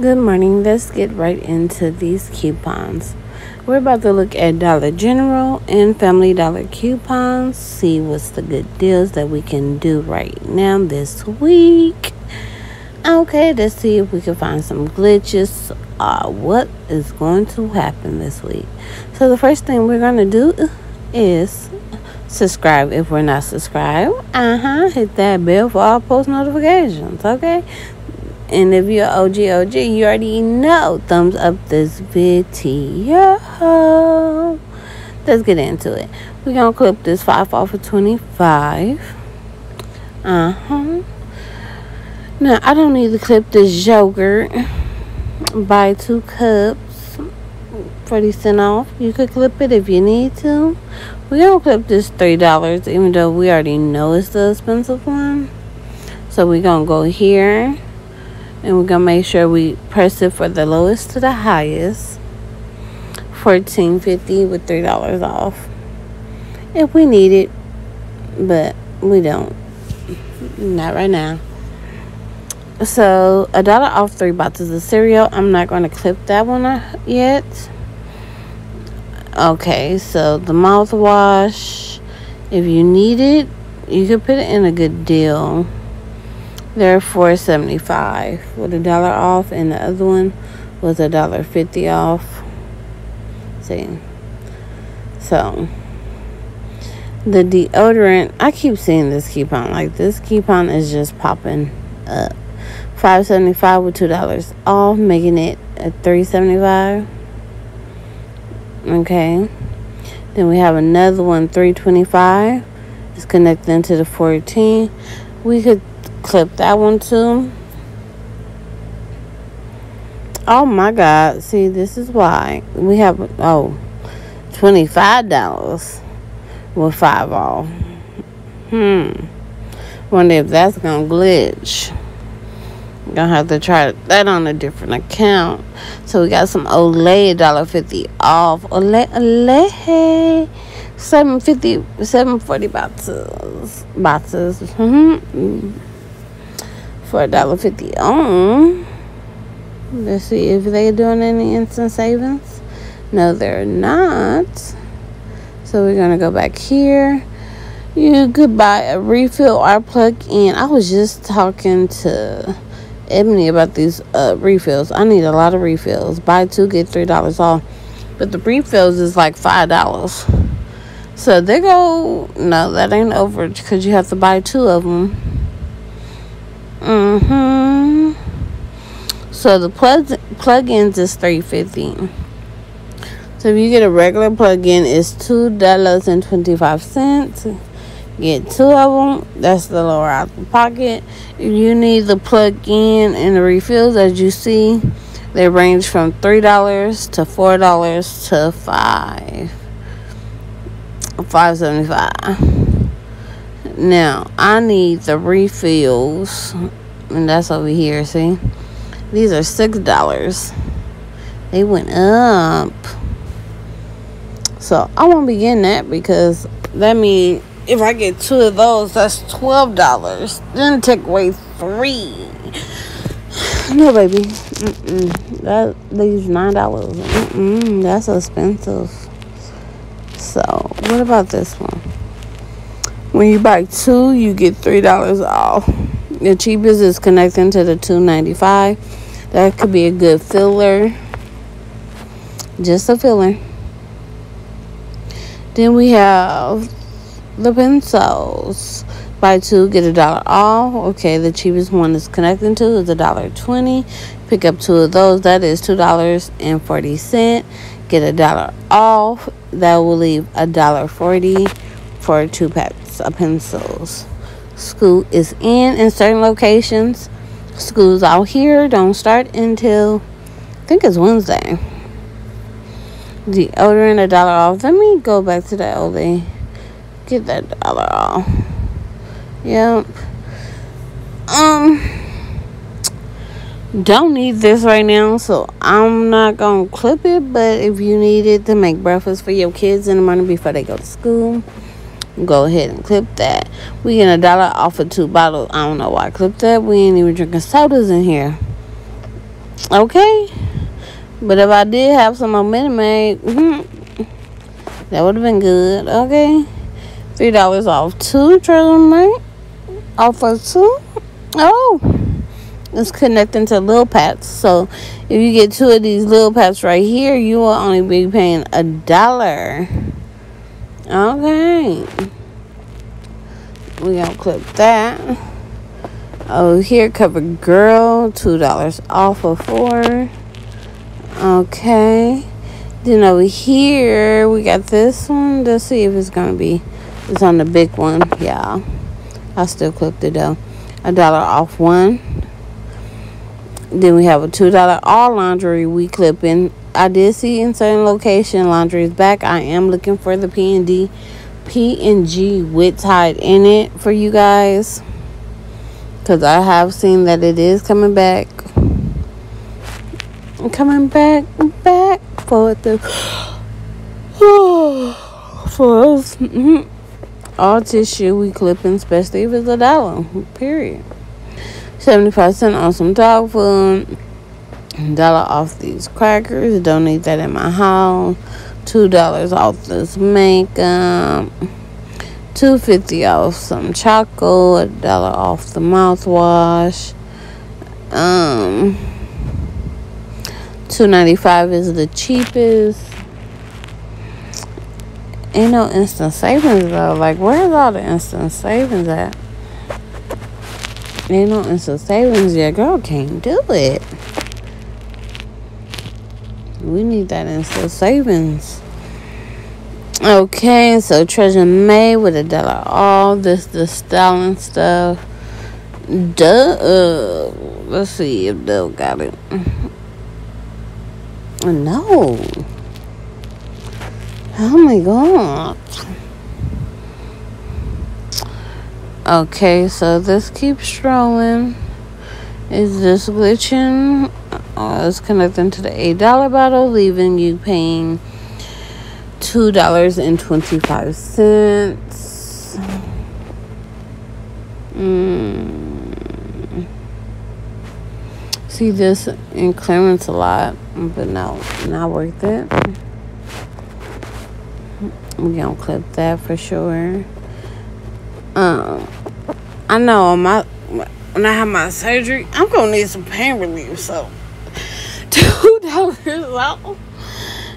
Good morning. Let's get right into these coupons. We're about to look at Dollar General and Family Dollar coupons, see what's the good deals that we can do right now this week. Okay, let's see if we can find some glitches. Uh, what is going to happen this week? So, the first thing we're going to do is subscribe if we're not subscribed. Uh huh. Hit that bell for all post notifications. Okay. And if you're OG OG, you already know. Thumbs up this video. Let's get into it. We're gonna clip this five off of 25. Uh-huh. Now I don't need to clip this yogurt. Buy two cups. 40 cent off. You could clip it if you need to. We're gonna clip this three dollars, even though we already know it's the expensive one. So we're gonna go here and we're gonna make sure we press it for the lowest to the highest. 14.50 with three dollars off. If we need it but we don't. Not right now. So a dollar off three boxes of cereal. I'm not going to clip that one yet. Okay so the mouthwash. If you need it you could put it in a good deal they're four seventy five with a dollar off, and the other one was a dollar fifty off. See, so the deodorant. I keep seeing this coupon. Like this coupon is just popping up. Five seventy five with two dollars off, making it a three seventy five. Okay. Then we have another one, three twenty five. It's connecting to the fourteen. We could clip that one too. Oh my God. See, this is why we have, oh, $25 with five off. Hmm. Wonder if that's going to glitch. Gonna have to try that on a different account. So we got some Olay $1.50 off. Olay, Olay. 750 740 boxes boxes mm-hmm for a dollar fifty on. Let's see if they're doing any instant savings. No, they're not. So we're gonna go back here. You could buy a refill or plug in. I was just talking to Ebony about these uh, refills. I need a lot of refills. Buy two, get three dollars off. But the refills is like five dollars. So they go. No, that ain't over because you have to buy two of them. Mm-hmm. So the plug plugins is three fifty. So if you get a regular plug-in, it's two dollars and twenty five cents. Get two of them. That's the lower out the pocket. If you need the plug-in and the refills, as you see, they range from three dollars to four dollars to five five seventy five. Now, I need the refills, and that's over here, see? These are $6. They went up. So, I won't be getting that because that means if I get two of those, that's $12. Then take away three. No, baby. Mm-mm. That leaves $9. Mm-mm. That's expensive. So, what about this one? When you buy two, you get three dollars off. The cheapest is connecting to the two ninety five. That could be a good filler. Just a filler. Then we have the pencils. Buy two, get a dollar off. Okay, the cheapest one is connecting to is a dollar twenty. Pick up two of those. That is two dollars and forty cent. Get a dollar off. That will leave a dollar forty for two packs of pencils. School is in in certain locations. Schools out here don't start until I think it's Wednesday. Deodorant a dollar off. Let me go back to the Olay. Get that dollar off. Yep. Um don't need this right now, so I'm not gonna clip it. But if you need it to make breakfast for your kids in the morning before they go to school, go ahead and clip that. We get a dollar off of two bottles. I don't know why I clipped that. We ain't even drinking sodas in here. Okay. But if I did have some made, mm-hmm, that would have been good. Okay. Three dollars off two TRESemmé. Off of two. Oh. It's connecting to little pats. So if you get two of these little pats right here, you will only be paying a dollar. Okay. We gonna clip that. Oh, here, CoverGirl, two dollars off of four. Okay. Then over here, we got this one. Let's see if it's gonna be. It's on the big one. Yeah. I still clipped it though. A dollar off one. Then we have a two dollar all laundry we clipping. I did see in certain location laundry is back. I am looking for the P and D, P and G with Tide in it for you guys. Because I have seen that it is coming back. Coming back, back for the. for us. Mm-hmm. All tissue we clipping, especially if it's a dollar. Period. 75 cents on some dog food. Dollar off these crackers. Don't need that in my house. Two dollars off this makeup two fifty off some chocolate, a dollar off the mouthwash. Um, two ninety five is the cheapest. Ain't no instant savings though. Like, where's all the instant savings at? Ain't no instant savings yet. Girl can't do it. We need that instant savings. Okay, so TRESemmé with a dollar all this the styling stuff. Duh. Uh, let's see if Dell got it. No. Oh my god. Okay, so this keeps strolling. Is this glitching? Oh, it's connecting to the $8 bottle, leaving you paying two dollars and twenty five cents. Mm. See this in clearance a lot, but no, not worth it. We gonna clip that for sure. Um, I know my when I have my surgery, I'm gonna need some pain relief. So two dollars off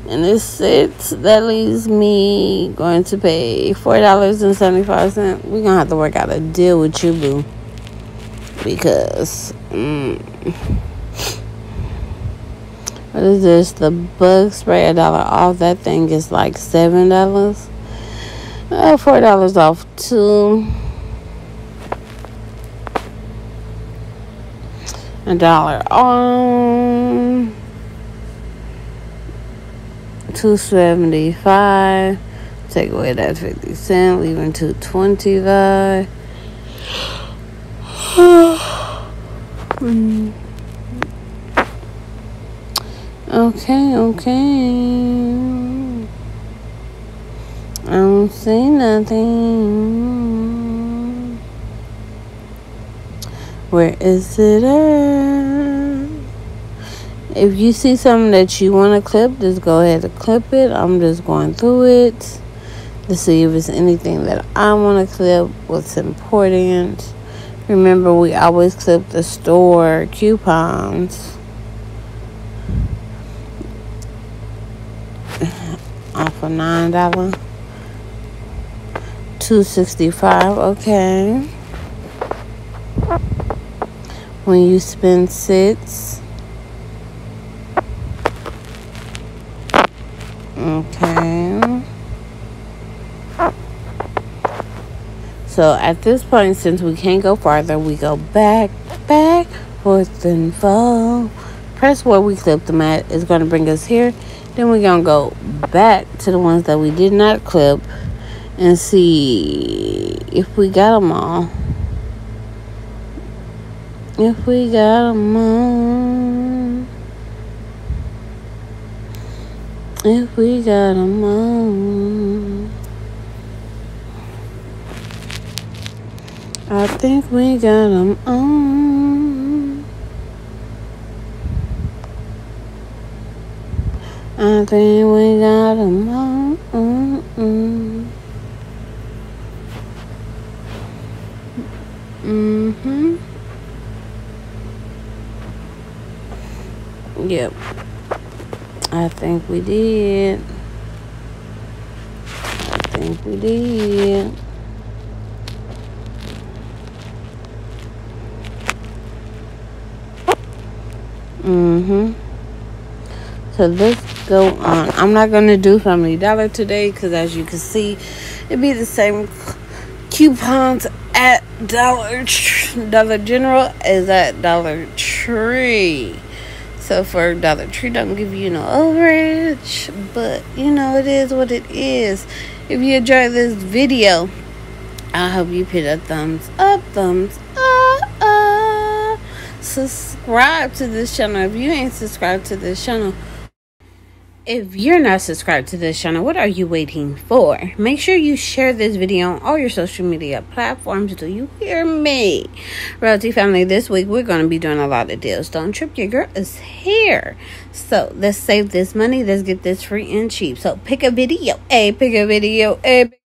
and it's six. That leaves me going to pay four dollars and seventy five cents. We're gonna have to work out a deal with you, boo, because mm, what is this? The bug spray a dollar off. That thing is like seven dollars. Uh, four dollars off too. A dollar on. 275 take away that 50 cent leaving 225 okay okay. I don't see nothing. Where is it at if you see something that you want to clip, just go ahead and clip it. I'm just going through it to see if it's anything that I want to clip, what's important. Remember, we always clip the store coupons. Off of nine dollar. Two sixty five, okay. When you spend six Okay. So at this point, since we can't go farther, we go back, back, forth and fall. Press where we clipped them at is going to bring us here. Then we're going to go back to the ones that we did not clip and see if we got them all. If we got them all. If we got them all, I think we got them all. I think we got them all. Mm-mm. Mm-hmm. Yep. I think we did. I think we did. Mm-hmm. So let's go on. I'm not going to do Family Dollar today because as you can see, it'd be the same coupons at Dollar Dollar General as at Dollar Tree. So for Dollar Tree, don't give you no overage, but you know it is what it is. If you enjoyed this video, I hope you put a thumbs up, thumbs up. Subscribe to this channel if you ain't subscribed to this channel. If you're not subscribed to this channel, what are you waiting for? Make sure you share this video on all your social media platforms. Do you hear me? Royalty family, this week we're going to be doing a lot of deals. Don't trip, your girl is here. So let's save this money. Let's get this free and cheap. So pick a video. A, pick a video. A.